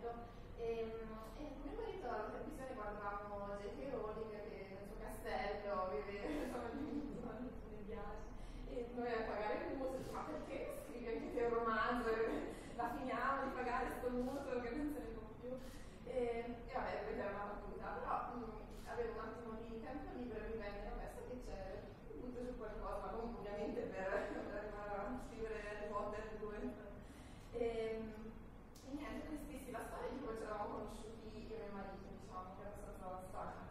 perfetto. Ehm, e, e mio marito alla televisione guardavamo J.K. Rowling che nel suo castello vive nell'isola, mi piace, e noi a pagare il muso, ma perché non scrivi anche te un romanzo? La finiamo di pagare questo muso che non se ne può più. E, e vabbè, questa era una battuta, però mh, avevo un attimo di tempo libero e mi venne adesso che c'è butto su qualcosa, ma non ovviamente per, per scrivere Harry Potter 2. E, ehm, e niente, questo sì, la storia di come ci eravamo conosciuti io e mio marito, diciamo, che era abbastanza avanzata.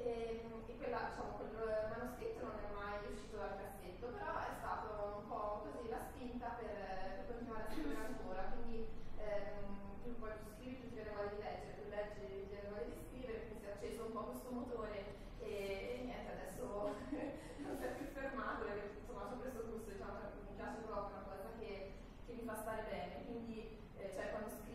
E, e quella, diciamo, quel manoscritto non è mai uscito dal cassetto, però è stata un po' così la spinta per, per continuare a scrivere ancora, quindi ehm, più poi più scrivi più ti viene voglia di leggere, più leggi più ti viene voglia di scrivere, quindi si è acceso un po' questo motore e, e niente, adesso non si è più fermato, perché insomma ho preso gusto, diciamo, mi piace proprio, è una cosa che, che mi fa stare bene, quindi eh, cioè quando scrivo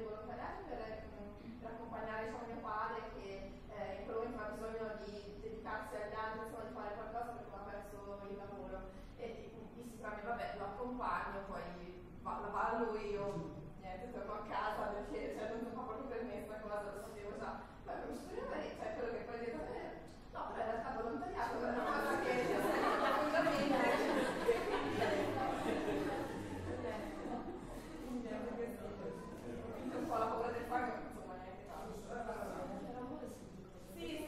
di volontariato per, mm, per accompagnare diciamo, mio padre che eh, in quel momento aveva bisogno di dedicarsi agli altri, insomma di fare qualcosa perché aveva perso il lavoro. E dissi tra me vabbè lo accompagno poi va, la va a lui io niente torno a casa perché cioè, non fa proprio per me sta cosa lo sapevo già. Poi mi sono detto cioè quello che poi detto eh, no però in realtà volontariato è una cosa che mi ha segnato profondamente quindi anche questo quindi un po' la paura del fango insomma neanche tanto. Sì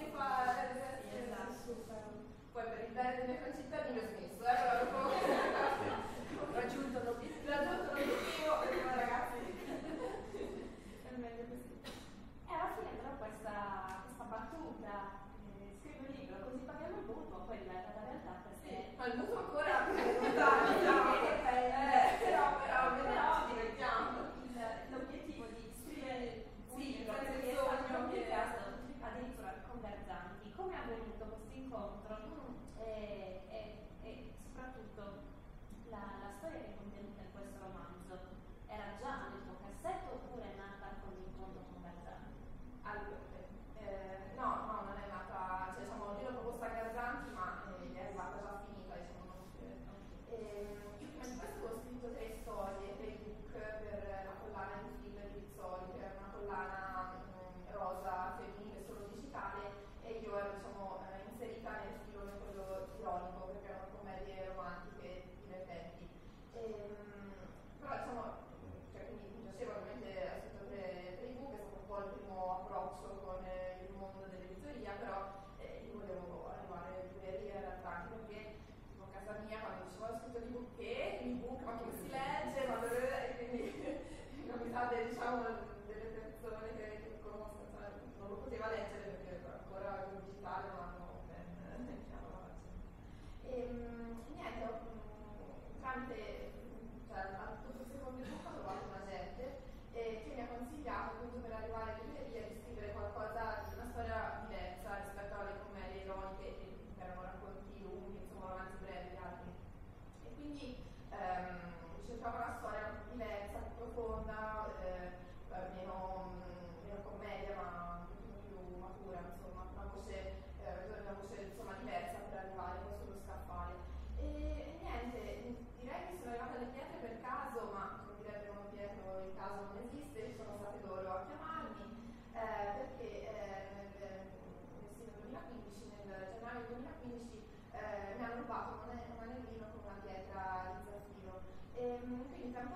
si fa poi per il bene dei miei concittadini ho smesso eh però ho raggiunto l'obiettivo raggiunto l'obiettivo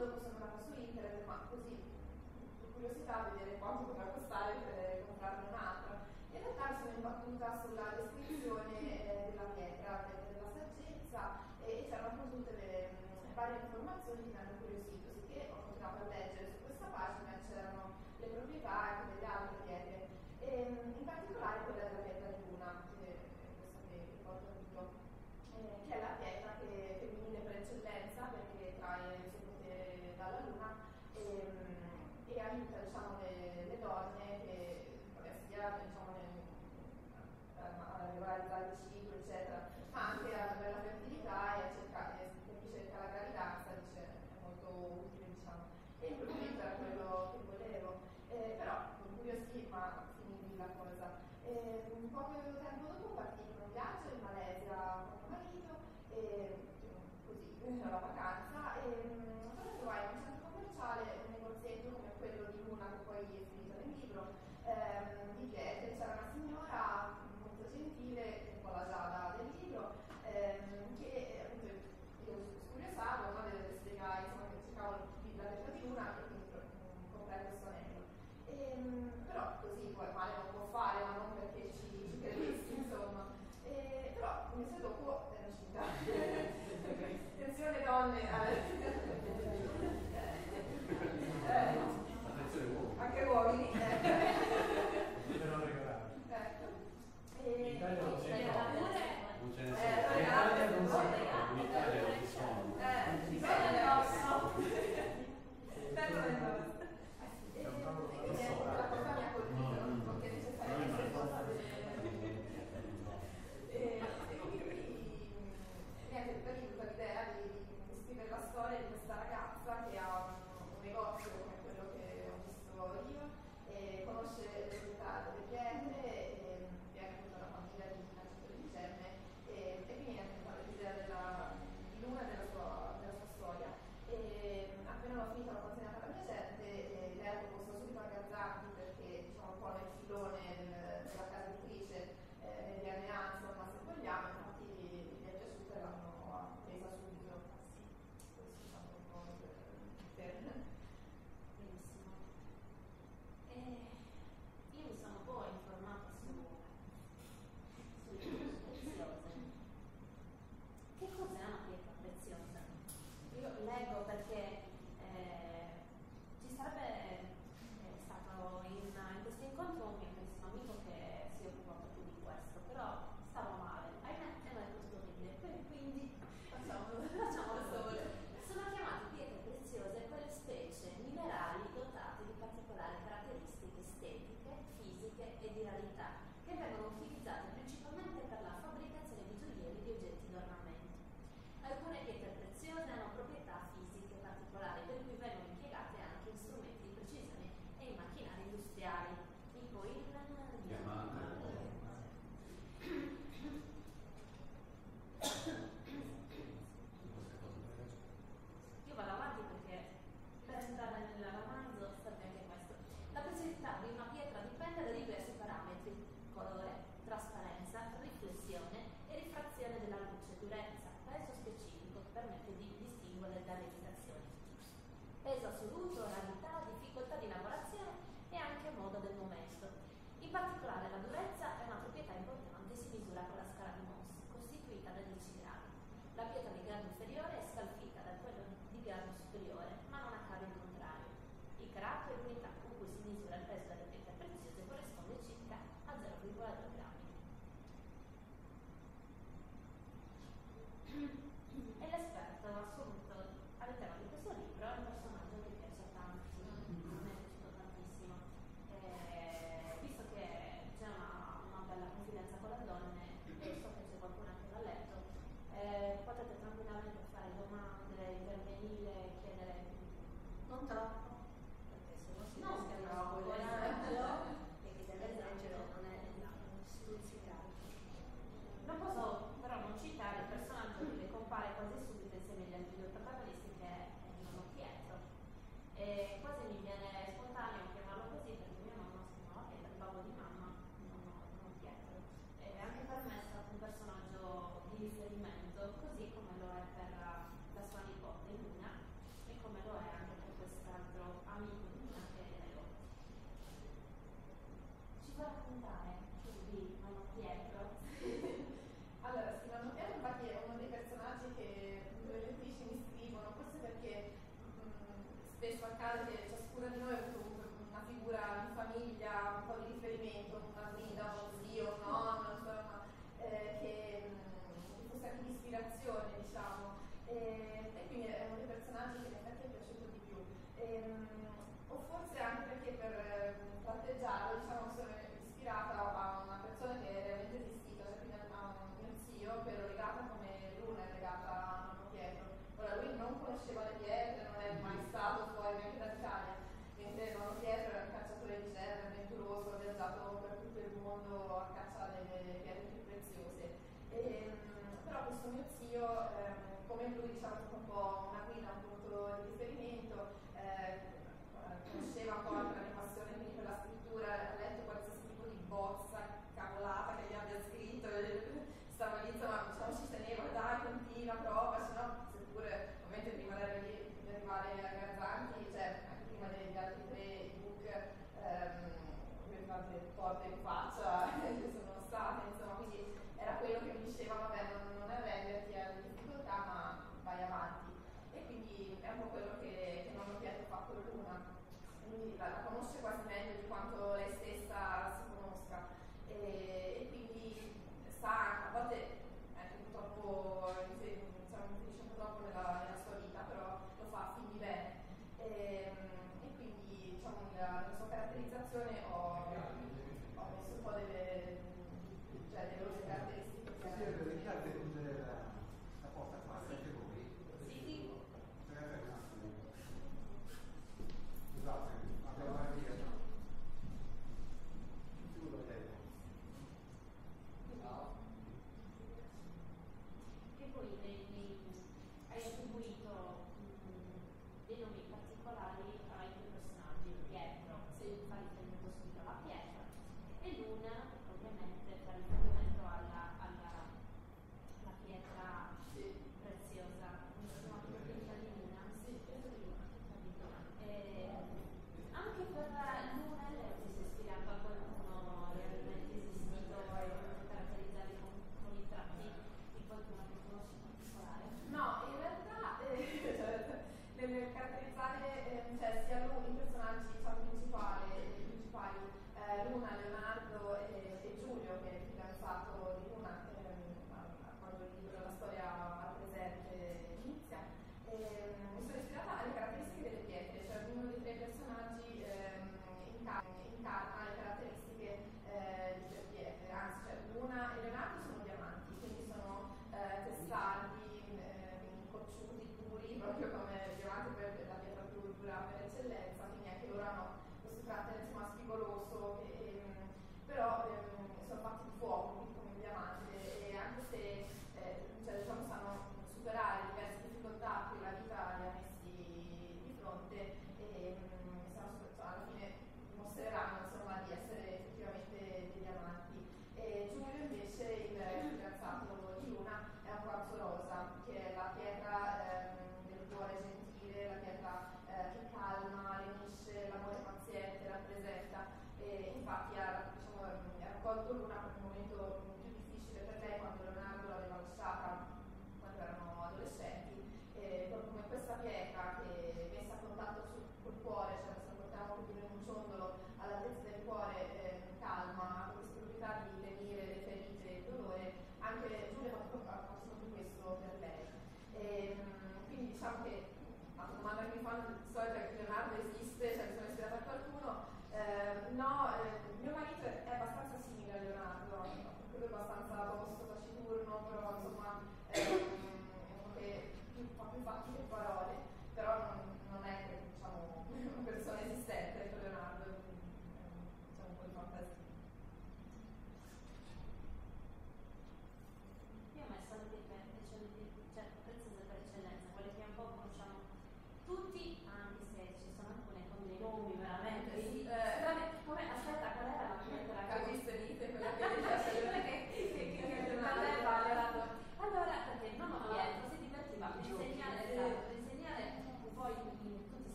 dopo sono andata su internet, ma così per curiosità vedere quanto poteva costare per comprarne un'altra. In realtà mi sono imbattuta sulla descrizione eh, della pietra, de- della saggezza e c'erano appunto tutte le mh, varie informazioni che mi hanno incuriosito, sicché ho continuato a leggere su questa pagina e c'erano le proprietà anche delle altre pietre, e, mh, in particolare quella della pietra di luna, che è questa che che a dito, eh, che è la pietra che femminile per eccellenza perché trae il suo dalla luna e, mh, e aiuta diciamo, le, le donne che vabbè, sia diciamo, nel, a, a regolarizzare il ciclo eccetera ma anche a avere la fertilità e a cercare chi cerca la gravidanza dice è molto utile diciamo e in quel momento era quello che volevo. Eh, però curiosì ma finì la cosa. Eh, poco tempo dopo partì con un viaggio in Malesia con mio marito e così la vacanza e trovai in un centro commerciale un negozietto come quello di Luna che poi è finito nel libro ehm, di pietre c'era una signora molto gentile un po' la giada del libro ehm, che appunto io scuriosavo no, le, le spiegai insomma che cercavo di la prova, se no, seppure ovviamente prima di arrivare a Garzanti quante porte in faccia ci sono state, insomma, quindi era quello che mi diceva, vabbè, non, non arrenderti alle difficoltà, ma vai avanti. E quindi è un po' quello che, che non ho chiesto fa con Luna. Quindi la, la, conosce quasi meglio di quanto lei stessa si conosca. E, e quindi sa, a volte anche purtroppo diciamo, finisce purtroppo nella, nella sua vita, però lo fa fin di bene. E, diciamo, nella, nella, sua caratterizzazione ho, ho messo un po' delle, cioè, delle loro caratteristiche. Sì, sì, perché ha tenuto la porta qua, anche voi. Sì, sì. Esatto, abbiamo una via. Cioè, illuminante ehm, quando il libro La storia al presente inizia. E, mi sono ispirata alle caratteristiche delle pietre, cioè uno dei tre personaggi eh, incarna, le caratteristiche eh, di tre pietre, anzi cioè Luna e Leonardo sono diamanti, quindi sono eh, testardi, eh, cocciuti, puri, proprio come diamanti per la pietra più dura per eccellenza, quindi anche loro hanno questo carattere insomma spigoloso, che, però sono fatti di fuoco,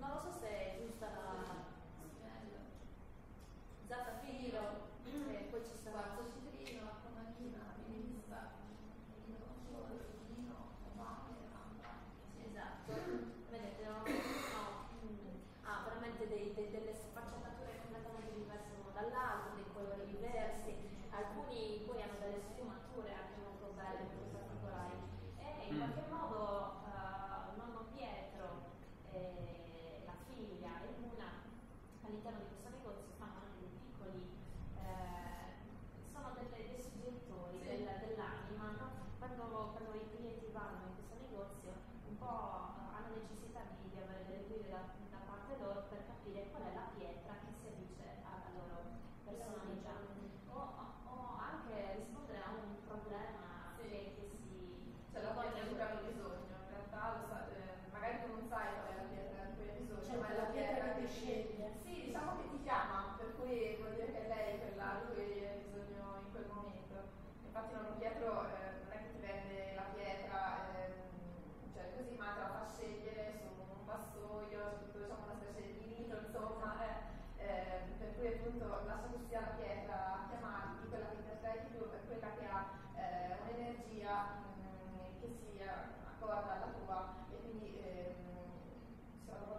no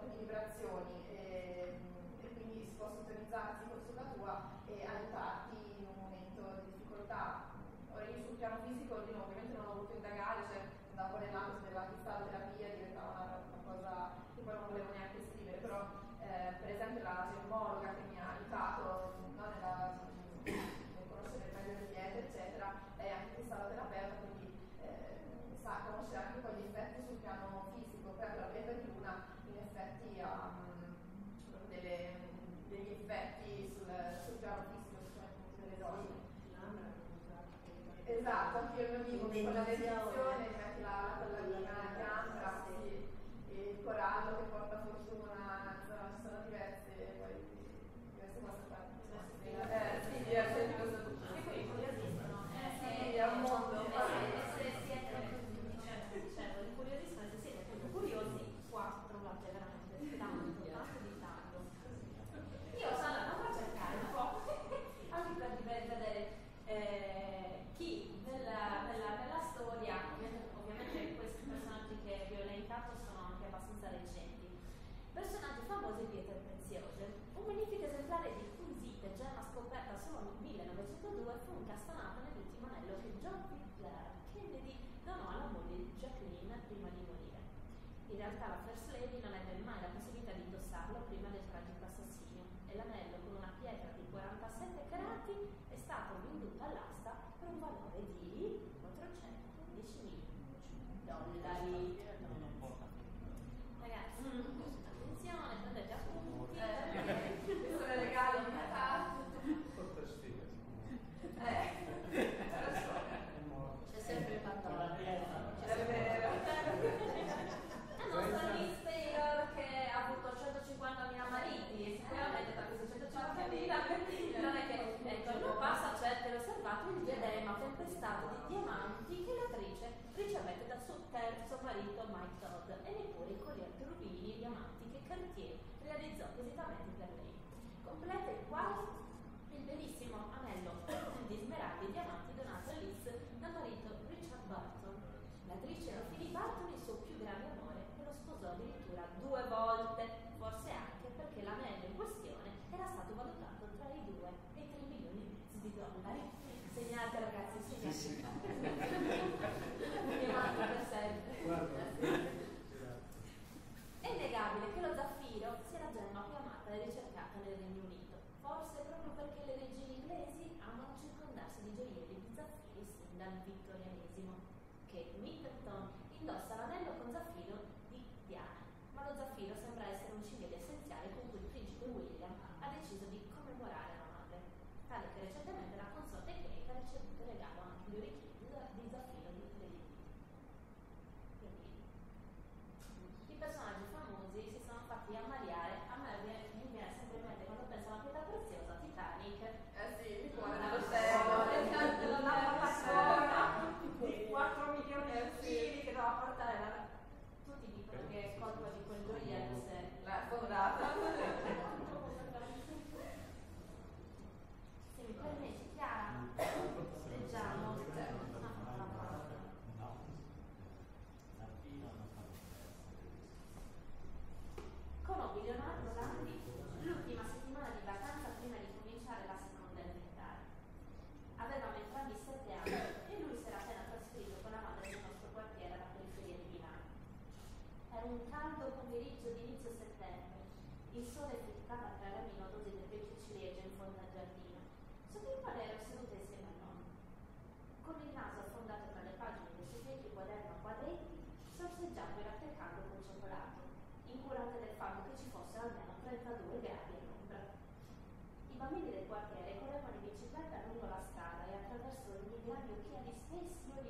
di vibrazioni eh, e quindi si può sintonizzarsi sulla tua e aiutarti in un momento di difficoltà. Ora io sul piano fisico io ovviamente non ho voluto indagare, cioè da andavo nell'ambito della cristalloterapia diventava una, una, cosa che poi non volevo neanche scrivere, però eh, per esempio la geomologa che mi ha aiutato no, nella, nel conoscere meglio le diete, eccetera, è anche cristalloterapeuta, quindi eh, sa conoscere anche poi gli effetti sul piano fisico, per la pietra di luna effetti ha delle, degli effetti sul, sul piano fisico, cioè sulle donne. Esatto, anche io mi dico, con la dedizione, metti la, la collanina, la pianta, sì, il corallo che porta fortuna, insomma ci sono diverse, poi diverse cose. Eh, sì, diverse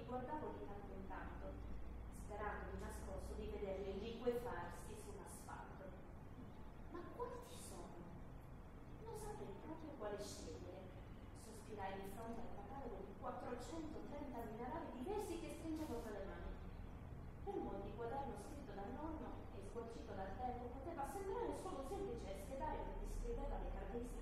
mi guardavo di tanto in tanto, sperando di nascosto di vederle liquefarsi sull'asfalto. Ma quanti sono? Non saprei proprio quale scegliere. Sospirai di fronte al catalogo di 430 minerali diversi che stringevo tra le mani. Per molti quaderno scritto dal nonno e sgualcito dal tempo poteva sembrare solo semplice schedario che descriveva le caratteristiche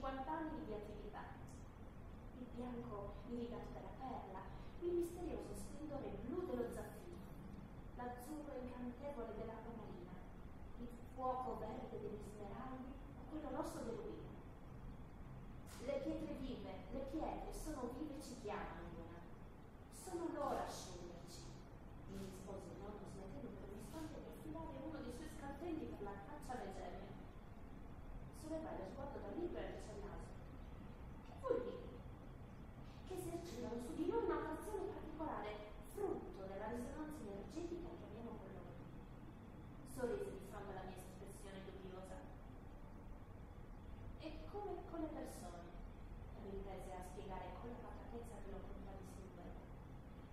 50 anni di attività. Il bianco iridato della perla, il misterioso splendore blu dello zaffiro, l'azzurro incantevole della romalina, il fuoco verde degli smeraldi o quello rosso del rubino. Le pietre vive, le pietre sono vive e ci chiamano sono loro a sceglierci, mi rispose il nonno smettendo per un istante di affilare uno dei suoi scalpelli per la caccia alle gemme. Lo sguardo dal libro e naso. Che vuol dire? Che esercitano su di noi un'attrazione particolare, frutto della risonanza energetica che abbiamo con loro. Sorrise di fronte alla mia espressione dubbiosa. E come con le persone, riprese a spiegare con la pacatezza che lo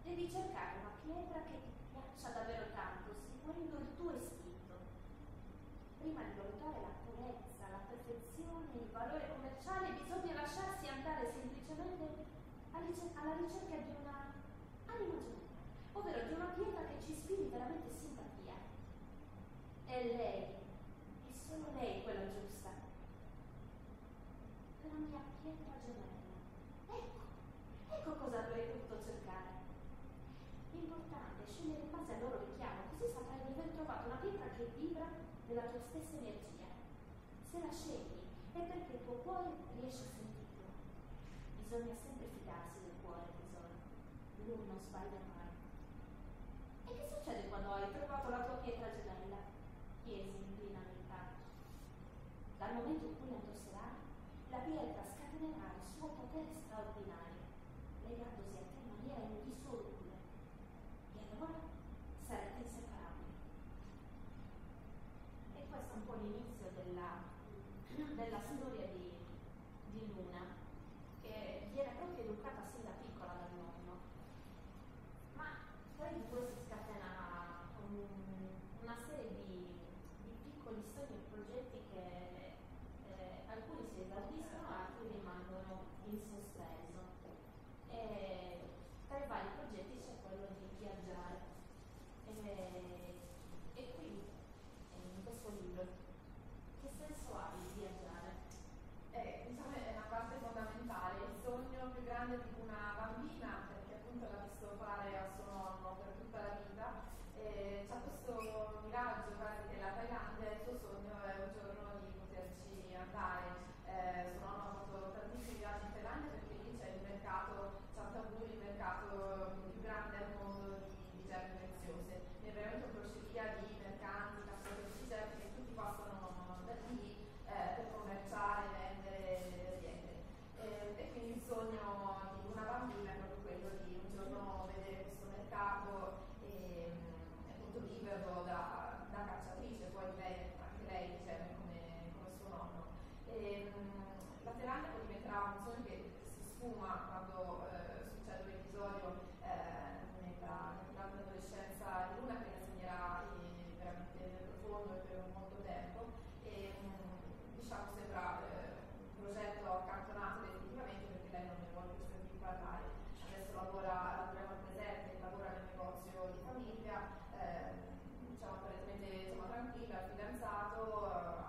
Devi cercare una pietra che ti piaccia davvero tanto, seguendo il tuo istinto. Prima di valutare la perfezione, il valore commerciale, bisogna lasciarsi andare semplicemente alla ricerca di una anima gemella, ovvero di una pietra che ci ispiri veramente simpatia. È lei, è solo lei quella giusta. La mia pietra gemella. Ecco, ecco cosa avrei potuto cercare importante scegliere in base al loro richiamo, così saprai di aver trovato una pietra che vibra nella tua stessa energia. Se la scegli è perché il tuo cuore riesce a sentirlo. Bisogna sempre fidarsi del cuore, tesoro. Lui non sbaglia mai. E che succede quando hai trovato la tua pietra gemella? chiesi inclinando il capo. Dal momento in cui la indosserai, la pietra scatenerà il suo potere straordinario, legandosi a te in maniera indissolubile allora sarete inseparabili. E questo è un po' l'inizio della storia di, di, Luna, che viene proprio educata sin da piccola dal nonno. Ma poi di questo scatena un, una serie di, di, piccoli sogni e progetti che eh, alcuni si esauriscono, altri rimangono in sospeso. E tra i vari progetti c'è quello di viaggiare. E, e qui, in questo libro, che senso ha il viaggiare? Eh, diciamo è una parte fondamentale, il sogno più grande di una bambina, perché appunto l'ha visto fare a suo nonno per tutta la vita, eh, c'è questo miraggio quasi che la Thailandia, il suo sogno è un giorno di poterci andare. Eh, suo nonno ha fatto tantissimi viaggi in Thailandia perché lì c'è il mercato, Chantaburi, il mercato più grande al mondo di, di gemme preziose. È veramente un crocevia di mercanti, captatori di gemme che tutti passano da lì eh, per commerciare, vendere le aziende. Eh, e quindi il sogno di una bambina è proprio quello di un giorno vedere questo mercato e, e appunto viverlo da, da, cacciatrice, poi lei, anche lei diceva come, come suo nonno. E, mh, la Thailandia poi diventerà un sogno che si sfuma quando eh, succede un episodio eh, nella, durante l'adolescenza di Luna che la segnerà eh, veramente nel profondo e per molto tempo e mh, diciamo sembra eh, un progetto accantonato definitivamente perché lei non ne vuole più sentire parlare adesso lavora, lavoriamo al presente lavora nel negozio di famiglia eh, diciamo apparentemente diciamo, tranquilla, fidanzato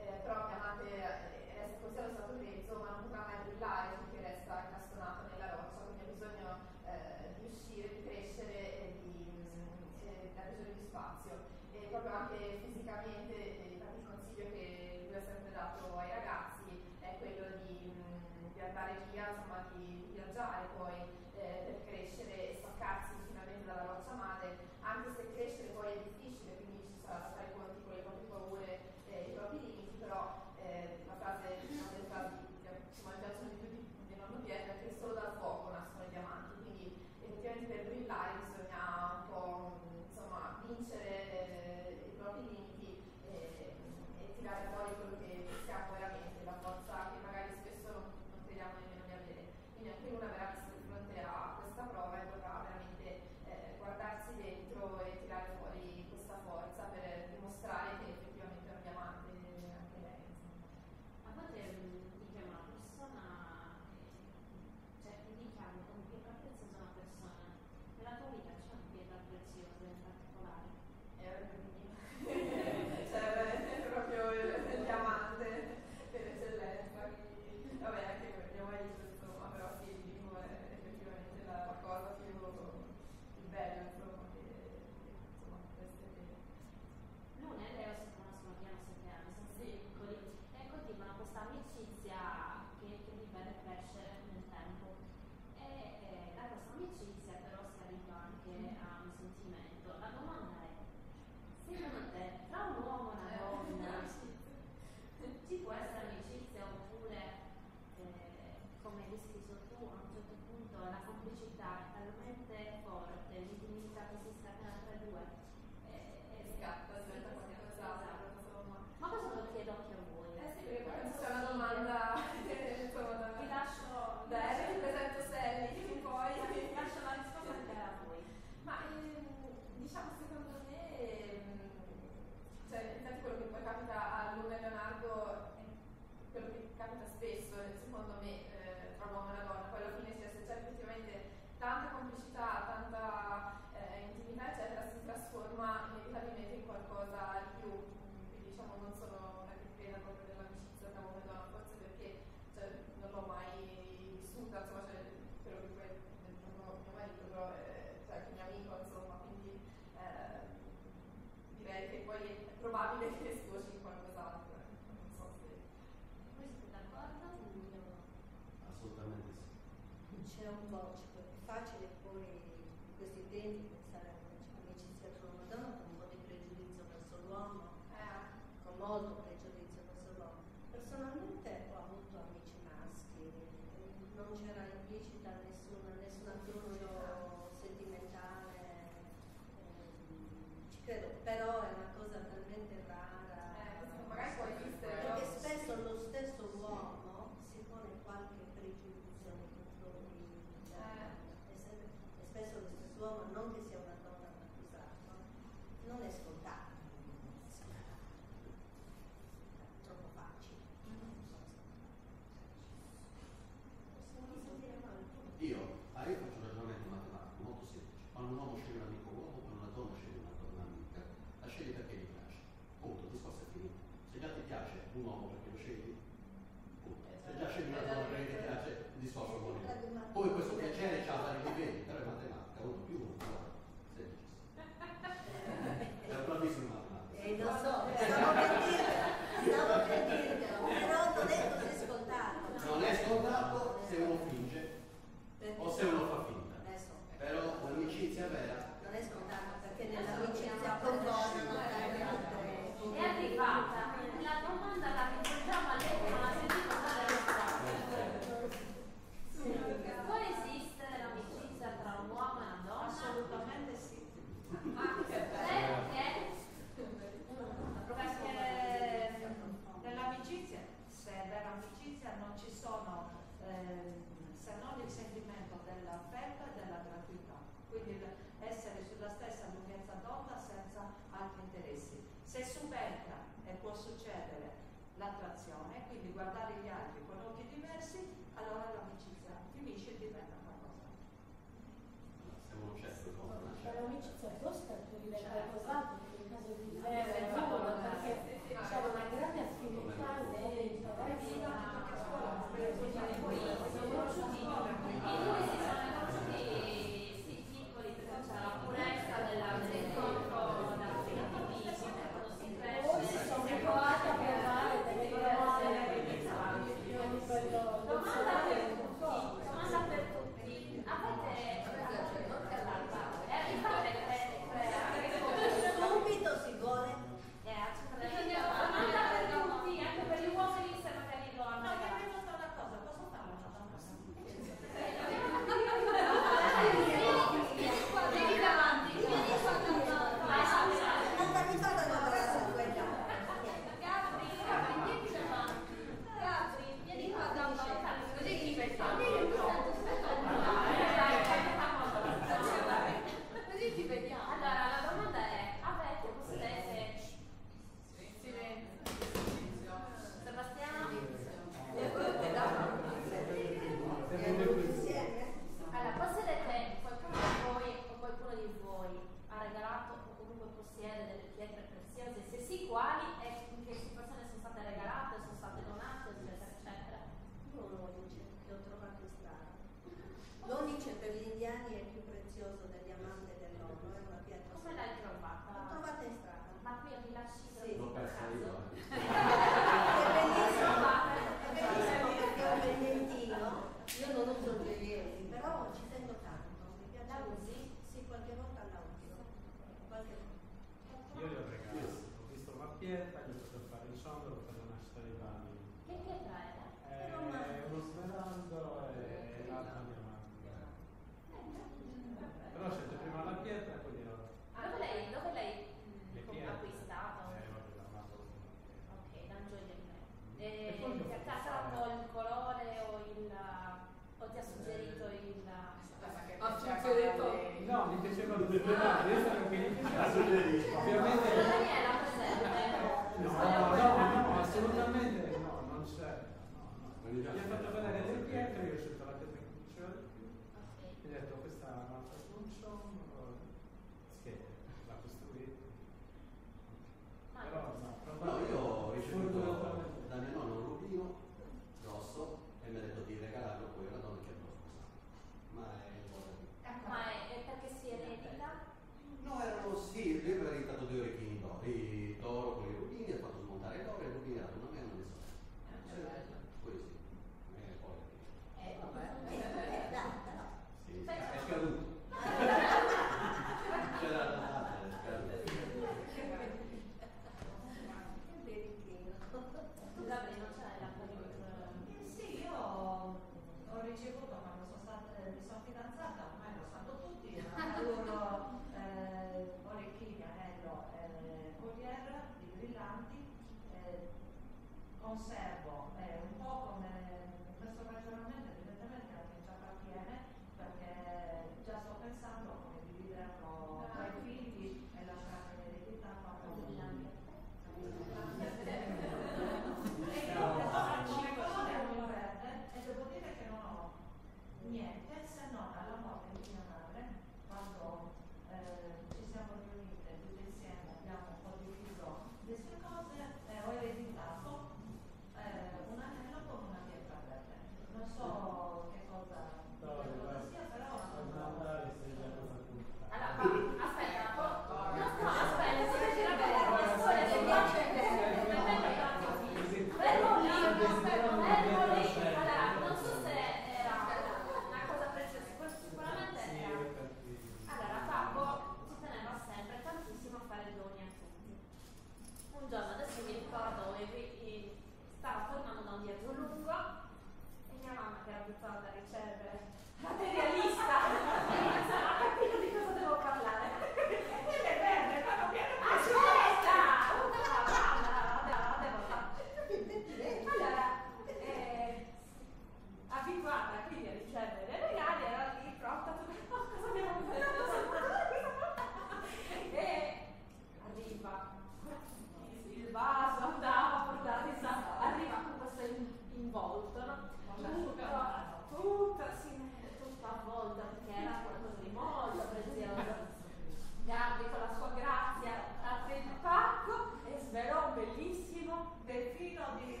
delfino di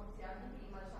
perché c'è stato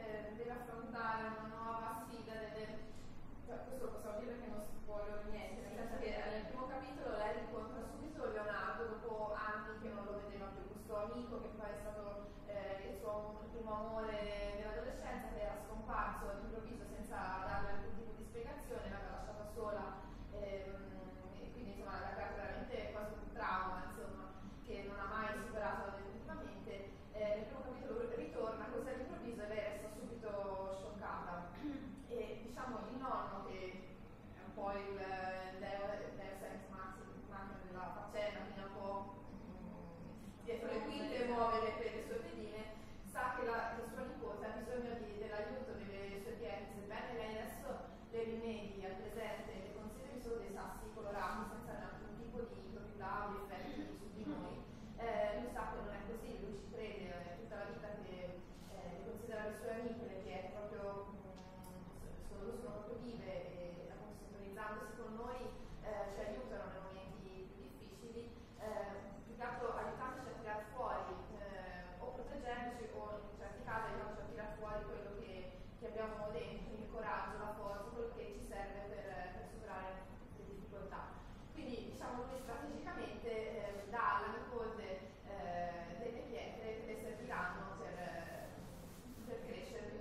deve, affrontare una nuova sfida, deve, cioè, questo lo possiamo dire perché non si può niente, nel senso che nel primo capitolo lei incontra subito Leonardo dopo anni che non lo vedeva più, questo amico che poi è stato eh, il suo primo amore dell'adolescenza che era scomparso all'improvviso senza darle alcun tipo di spiegazione, l'aveva lasciata sola. Ehm, e quindi insomma l'ha creato veramente quasi un trauma insomma, che non ha mai superato definitivamente. Eh, nel primo capitolo ritorna, cosa ritorna? Lei resta subito scioccata. E diciamo il nonno, che è un po' il Deus ex machina della faccenda, quindi un po' dietro le quinte muove le, le sue pedine, sa che la, la sua nipote ha bisogno di, dell'aiuto delle sue piede, sebbene lei adesso le rimedi al presente le consideri solo dei sassi colorati senza alcun tipo di proprietà o di effetti su di noi, eh, lui sa che non è così, lui ci crede, è tutta la vita che eh, considera le sue amiche, le che proprio mh, sono, sono proprio vive e appunto sintonizzandosi con noi eh, ci aiutano nei momenti più difficili, eh, più che altro aiutandoci a tirare fuori eh, o proteggendoci o in certi casi aiutandoci a tirare fuori quello che, che abbiamo dentro, il coraggio, la forza, quello che ci serve per, per superare le difficoltà. Quindi diciamo che strategicamente eh, dà alla nipote eh, delle pietre che le serviranno per,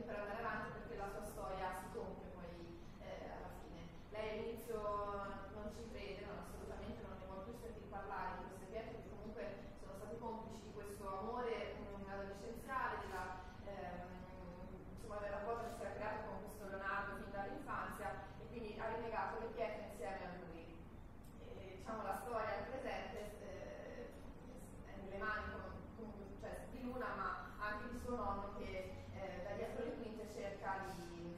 per andare avanti perché la sua storia si compie poi eh, alla fine. Lei all'inizio non ci crede, non, assolutamente non ne vuole più sentire parlare di queste pietre che comunque sono state complici di questo amore adolescenziale, della, ehm, insomma, del rapporto che si era creato con questo Leonardo fin dall'infanzia e quindi ha rinnegato le pietre insieme a lui. E, diciamo la storia del presente eh, è nelle mani comunque, cioè, di Luna ma anche di suo nonno che eh, da dietro le quinte cerca di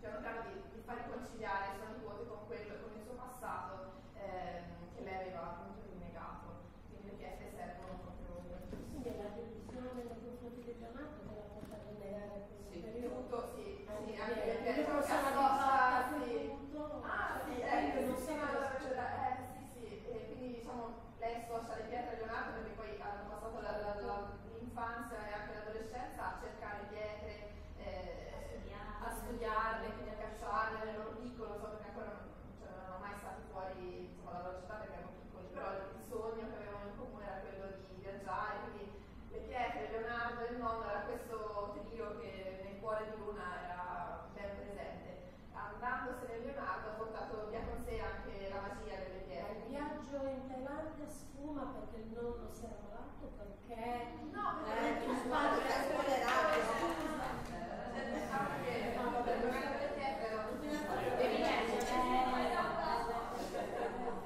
piano piano di, di far riconciliare sua nipote con, quello, con il suo passato ehm, che lei aveva appunto rinnegato. Quindi le pietre servono proprio per questo. Quindi la divisione nei confronti del Giamato te l'ha portato a negare questo Sì, periodo. tutto, sì, Ah, sì, ok. anche le Io pietre non che sono associa, arrivata a sì. quel punto. Ah, sì, cioè, eh, io non sì, sono no, arrivata- eh, sì, sì, e quindi diciamo lei associa le pietre a Leonardo perché poi hanno passato la- la- la- l'infanzia e anche l'adolescenza a cercare pietre, eh, a studiarle, quindi a cacciarle nel loro piccolo, so perché ancora non, cioè, non erano mai stati fuori insomma, dalla loro città perché erano piccoli, però il sogno che avevano in comune era quello di viaggiare, quindi le pietre, Leonardo e il nonno era questo trio che nel cuore di Luna era ben presente. Andandosene Leonardo ha portato via con sé anche la magia delle Il pietre. viaggio in Sfuma perché il nonno si era malato perché No, eh, perché il tu sbagli, era spoilerato.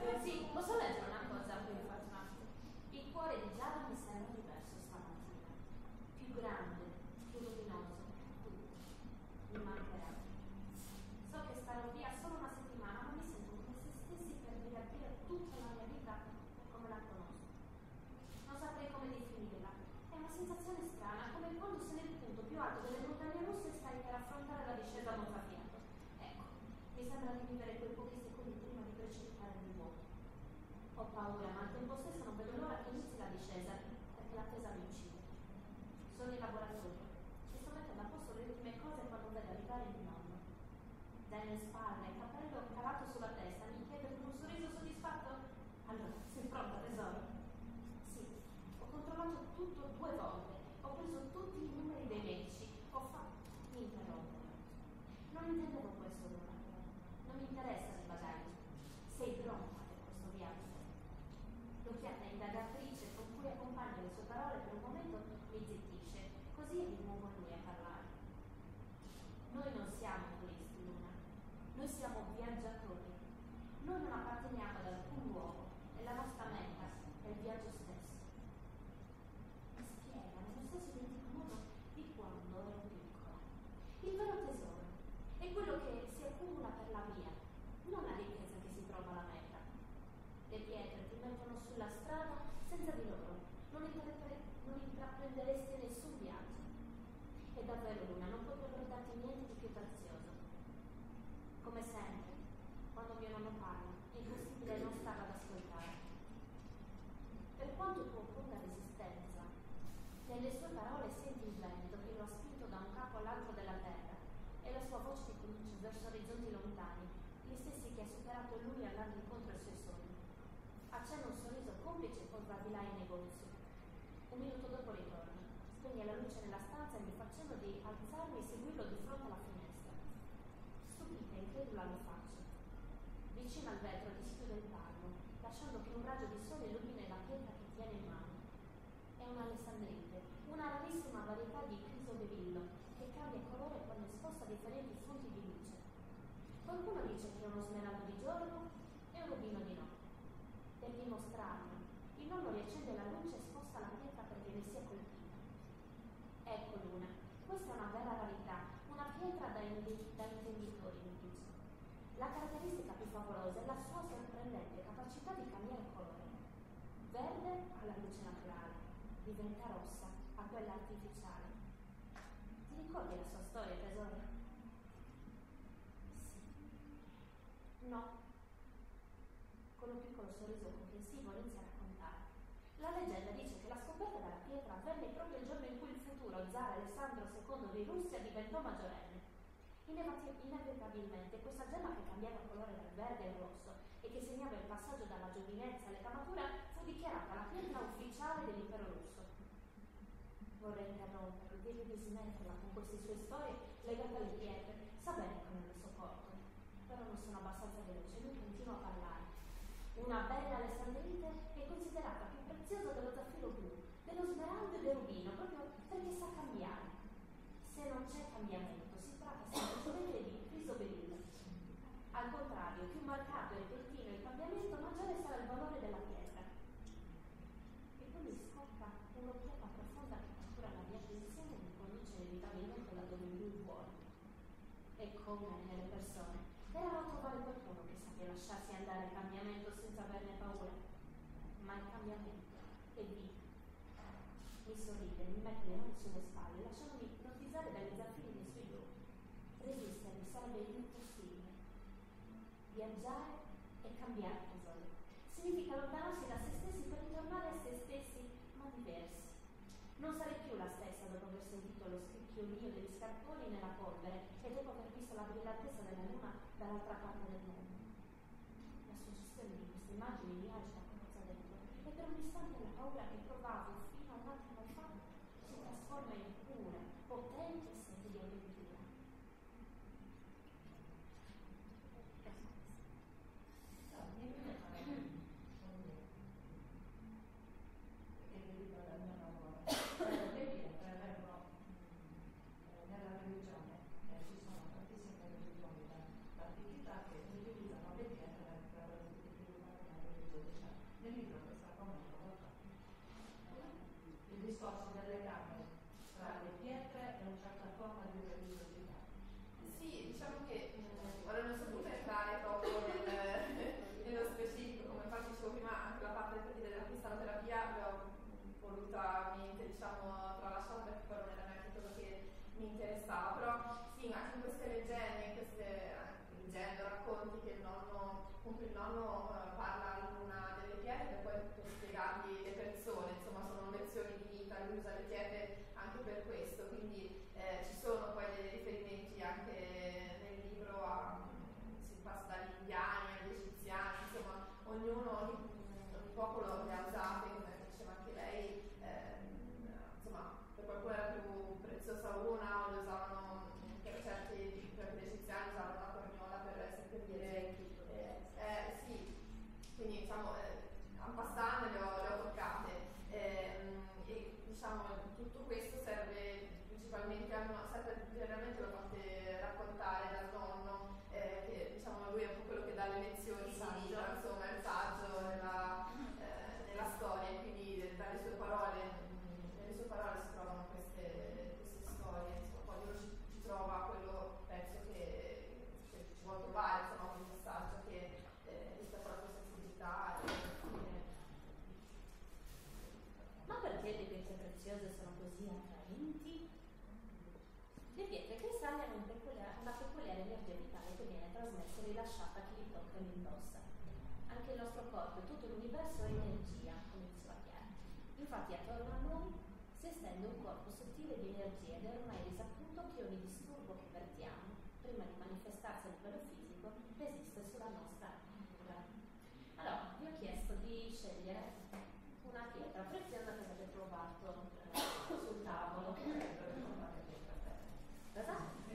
Eh, Sì, posso leggere una cosa qui faccio un attimo? Il cuore di Giada mi sembra diverso stamattina. Più grande, più luminoso. Mi mancherà. So che starò via solo una settimana, ma mi sento come se stessi per riavvire tutta la mia vita come la conosco. Non saprei come definirla. È una sensazione strana, come quando sei nel punto più alto delle montagne russe e stai per affrontare la discesa mozzafiato. Ecco, mi sembra di vivere quei pochi secondi prima di precipitare nel vuoto. Ho paura, ma al tempo stesso non vedo l'ora che inizi la discesa, perché l'attesa mi uccide. Sono in laboratorio e sto mettendo a posto le ultime cose quando vedo arrivare il nonno. Dalle spalle, il cappello calato sulla testa, mi chiede con un sorriso soddisfatto. Allora, sei pronta tesoro? Controllato tutto due volte, ho preso tutti i numeri dei medici, ho fatto... Mi interrompono. Non intendevo questo, Leonardo. Non mi interessa il bagaglio. Sei pronta per questo viaggio? L'occhiata indagatrice con cui accompagna le sue parole per un momento mi zittisce, così è di nuovo lui a parlare. Noi non siamo turisti, Luna. Noi siamo viaggiatori. Noi non apparteniamo ad alcun luogo e la nostra meta cima al vetro di schiude il palmo, lasciando che un raggio di sole illumini la pietra che tiene in mano. È un alessandrite, una rarissima varietà di crisobevillo, che cambia colore quando esposta a differenti fonti di luce. Qualcuno dice che è uno smeraldo di giorno e un rubino di notte. Per dimostrarlo, il nonno riaccende la luce e sposta la pietra perché ne sia colpita. Ecco l'una, questa è una bella rarità, una pietra da intenditori la caratteristica più favolosa è la sua sorprendente capacità di cambiare colore. Verde alla luce naturale, diventa rossa a quella artificiale. Ti ricordi la sua storia, tesoro? Sì. No. Con un piccolo sorriso comprensivo inizia a raccontare. La leggenda dice che la scoperta della pietra avvenne proprio il giorno in cui il futuro zar Alessandro II di Russia diventò maggiorenne. Inevitabilmente questa gemma che cambiava colore dal verde al rosso e che segnava il passaggio dalla giovinezza all'età matura fu dichiarata la pietra ufficiale dell'impero russo. Vorrei interromperlo, dirgli di smetterla con queste sue storie legate alle pietre. Sa bene non le sopporto, però non sono abbastanza veloce, lui continua a parlare. Una bella alessandrite è considerata più preziosa dello zaffiro blu, dello smeraldo e del rubino, proprio perché sa cambiare. Se non c'è cambiamento, si tratta semplicemente di crisoberillo. Al contrario, più marcato e repentino il cambiamento, maggiore sarà il valore della pietra. E poi mi un'occhiata profonda che cattura la mia attenzione e mi conduce inevitabilmente là dove lui vuole. E come nelle persone, raro trovare qualcuno che sappia lasciarsi andare al cambiamento senza averne paura. Ma il cambiamento è vita. Mi sorride, mi mette le mani sulle spalle, lasciandomi ipnotizzare dalle zaffire dei Resistermi sarebbe impossibile. Viaggiare e cambiare tesoro. Significa allontanarsi da se stessi per ritornare a se stessi, ma diversi. Non sarei più la stessa dopo aver sentito lo scricchiolio degli scarponi nella polvere e dopo aver visto la brillantezza della luna dall'altra parte del mondo. La suggestione di queste immagini mi agita qualcosa dentro e per un istante la paura che provavo fino a un attimo fa si trasforma in pura, potente sete di avventura. che deriva dal mio lavoro. Le pietre vengono mm, nella religione, eh, ci sono tantissime religioni da- dall'antichità che utilizzano le pietre per sviluppare una religiosità. Nel libro questa cosa non l'ho fatto. Il discorso del legame tra le pietre e una certa forma di religiosità. Sì, diciamo che mh, ora non sono saputo entrare proprio nel- nello specifico, come infatti dicevo prima, anche la parte per dire della cristaloterapia l'ho mh, volutamente diciamo tralasciata perché poi non era neanche quello che mi interessava, però sì, anche in queste leggende, in queste eh, leggende racconti che il nonno, appunto il nonno eh, parla a luna delle pietre e poi per spiegargli le persone, insomma sono lezioni di vita, lui usa le pietre anche per questo, quindi eh, ci sono poi dei riferimenti anche nel libro a, si passa dagli indiani agli egiziani, insomma ognuno, ogni, ogni popolo le ha usate, come lei, ehm, insomma per qualcuno era più preziosa una o le usavano per certi, egiziani usavano la corniola per seppellire, eh, eh, sì, quindi diciamo eh, a passando le ho, le ho toccate. Ehm, e diciamo tutto questo serve principalmente a una, serve generalmente lo fate raccontare dal nonno eh, che diciamo lui è un po' quello che dà le lezioni vita, insomma il saggio nella, nella storia quindi dalle sue parole mh, nelle sue parole si trovano queste, queste storie insomma poi ci, ci trova quello penso che, che ci vuole trovare insomma quel messaggio che eh, rispetto alla sua sensibilità Ma perché le pietre preziose sono così attraenti? Le pietre cristalli hanno un peculiare- una peculiare energia vitale che viene trasmessa e rilasciata a chi li tocca e li indossa. Anche il nostro corpo e tutto l'universo è energia, come diceva Chiara. Infatti attorno a noi si estende un corpo sottile di energia ed è ormai risaputo che ogni disturbo che vertiamo, prima di manifestarsi a livello fisico, resiste sulla nostra anima. Allora, vi ho chiesto di scegliere una pietra preziosa che avete trovato eh, sul tavolo. Cosa?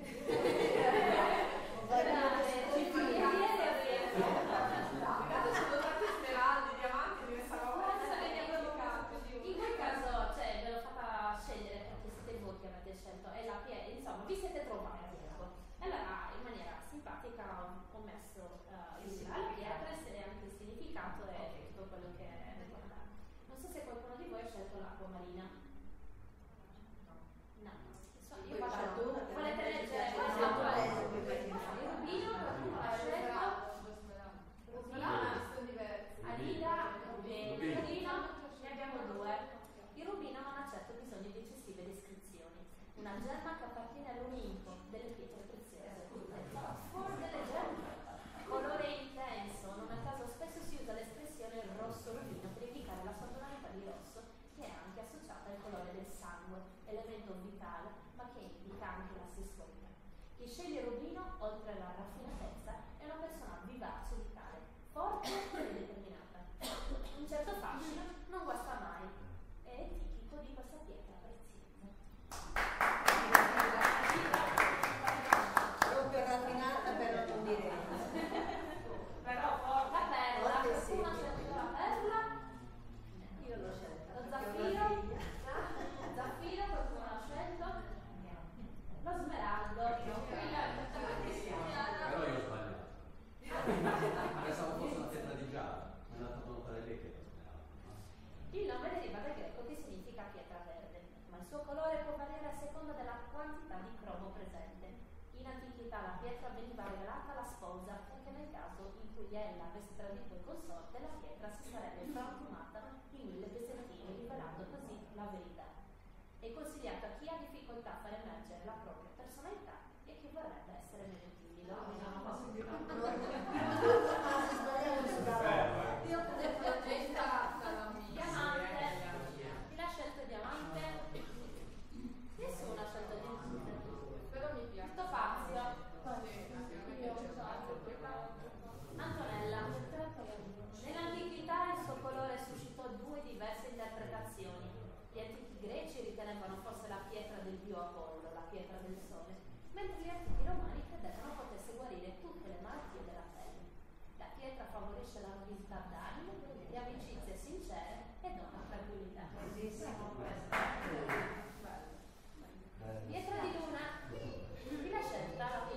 cui ella avesse tradito il consorte, la pietra si sarebbe frantumata in mille pezzettini, rivelando così la verità. È consigliato a chi ha difficoltà a far emergere la propria personalità e chi vorrebbe essere meno timido. No, no, ah, ah, ma si Io ho detto diamante. Chi ha scelto diamante? Nessuno ha scelto diamante. Però mi piace. Tutto Fazio. Antonella, nell'antichità il suo colore suscitò due diverse interpretazioni. Gli antichi greci ritenevano fosse la pietra del dio Apollo, la pietra del sole, mentre gli antichi romani credevano potesse guarire tutte le malattie della pelle. La pietra favorisce la vista d'animo, le amicizie sincere e dona tranquillità. Pietra di luna, chi l'ha scelta?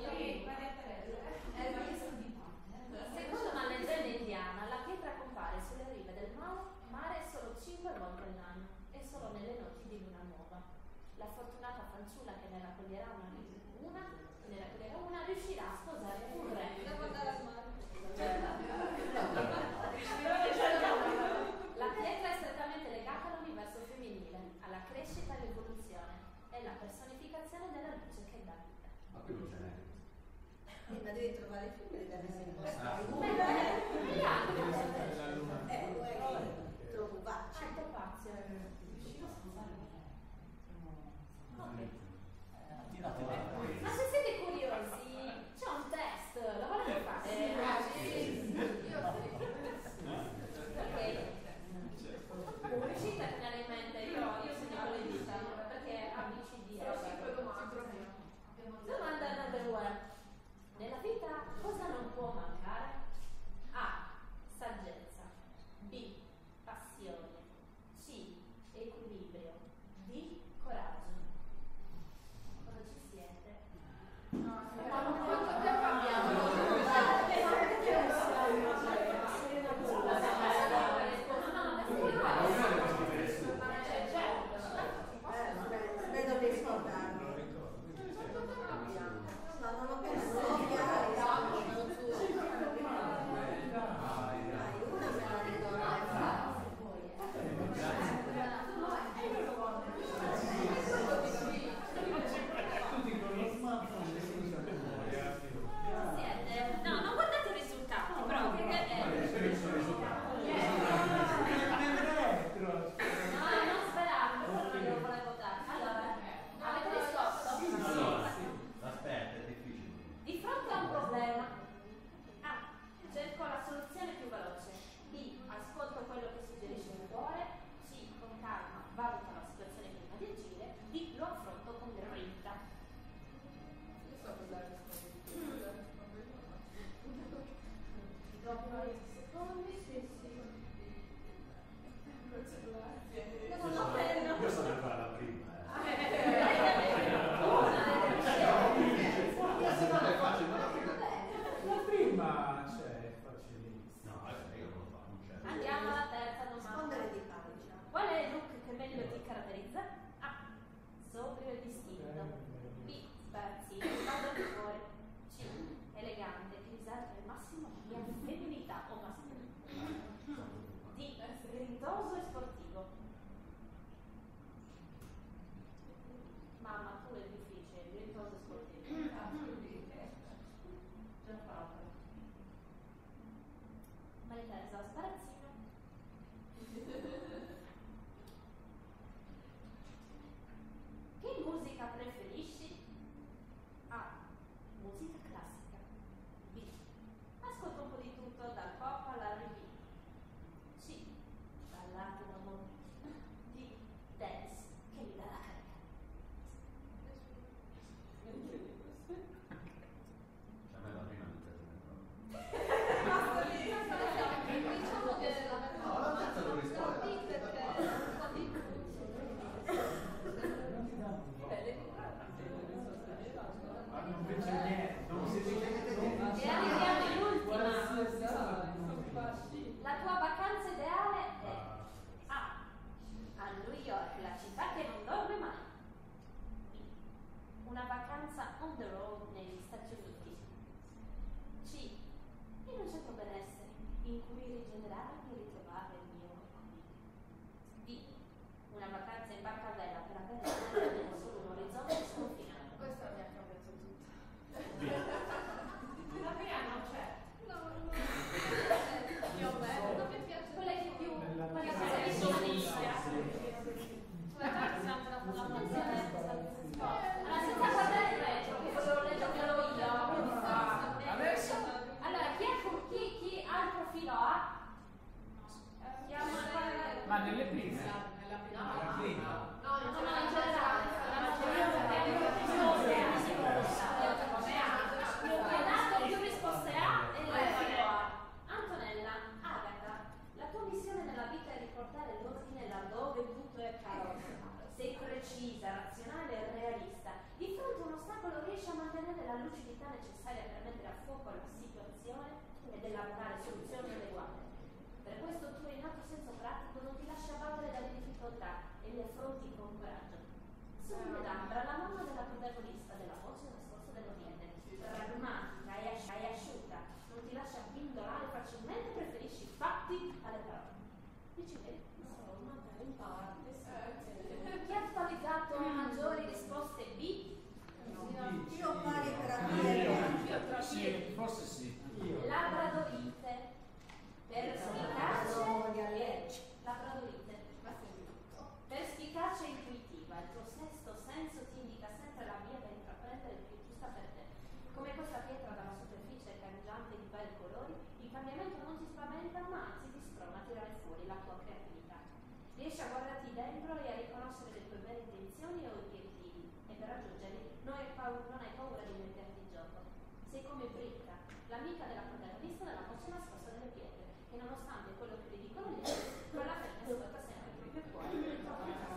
se come Britta, l'amica della protagonista della prossima nascosta delle pietre, che nonostante quello che le dicono gli lei, alla fine ascolta sempre il proprio cuore